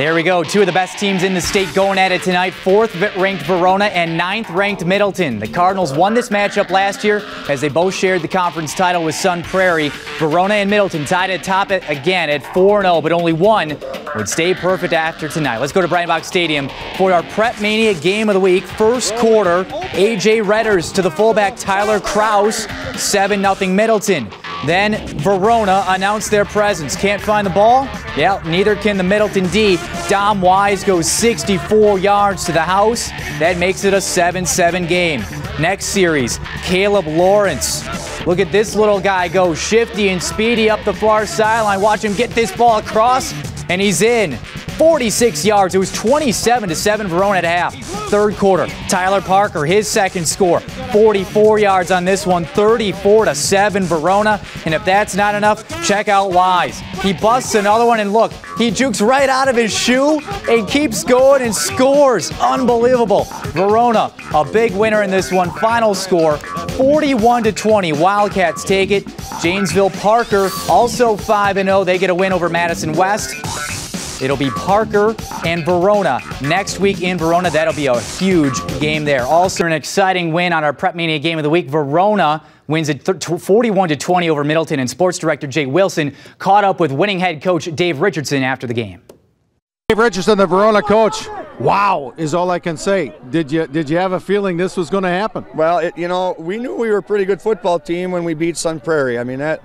There we go. Two of the best teams in the state going at it tonight. Fourth ranked Verona and ninth ranked Middleton. The Cardinals won this matchup last year as they both shared the conference title with Sun Prairie. Verona and Middleton tied at top it again at 4 0, but only one would stay perfect after tonight. Let's go to Bryant Stadium for our Prep Mania game of the week. First quarter, AJ Redders to the fullback Tyler Kraus, 7 0 Middleton. Then Verona announced their presence. Can't find the ball? Yeah, neither can the Middleton D. Dom Wise goes 64 yards to the house. That makes it a 7 7 game. Next series, Caleb Lawrence. Look at this little guy go shifty and speedy up the far sideline. Watch him get this ball across, and he's in. 46 yards. It was 27 to 7 Verona at half. Third quarter, Tyler Parker, his second score, 44 yards on this one, 34 to 7 Verona. And if that's not enough, check out Wise. He busts another one, and look, he jukes right out of his shoe and keeps going and scores. Unbelievable. Verona, a big winner in this one. Final score 41 to 20. Wildcats take it. Janesville Parker also 5 0. They get a win over Madison West. It'll be Parker and Verona next week in Verona. That'll be a huge game there. Also, an exciting win on our Prep Mania game of the week. Verona wins at 41 to 20 over Middleton, and sports director Jay Wilson caught up with winning head coach Dave Richardson after the game. Dave Richardson, the Verona coach. Wow, is all I can say. Did you did you have a feeling this was going to happen? Well, it, you know, we knew we were a pretty good football team when we beat Sun Prairie. I mean that,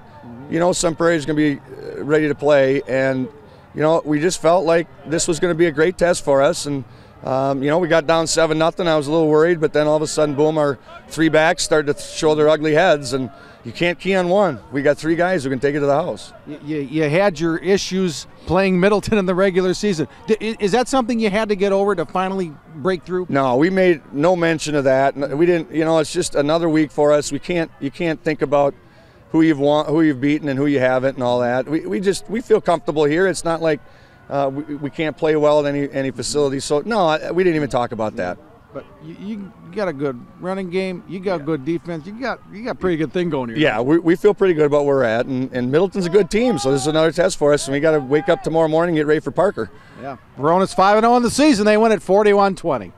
you know, Sun Prairie is going to be uh, ready to play, and you know, we just felt like this was going to be a great test for us. And, um, you know, we got down 7 nothing. I was a little worried, but then all of a sudden, boom, our three backs started to show their ugly heads. And you can't key on one. We got three guys who can take it to the house. You, you had your issues playing Middleton in the regular season. Is that something you had to get over to finally break through? No, we made no mention of that. We didn't. You know, it's just another week for us. We can't. You can't think about who you've won, who you've beaten, and who you haven't, and all that. We, we just we feel comfortable here. It's not like uh, we, we can't play well at any any facility. So no, we didn't even talk about that. But you, you got a good running game. You got yeah. good defense. You got you got pretty good thing going here. Yeah, we, we feel pretty good about where we're at, and, and Middleton's a good team. So this is another test for us, and we got to wake up tomorrow morning and get ready for Parker. Yeah, Verona's five and zero oh in the season. They win at 41-20.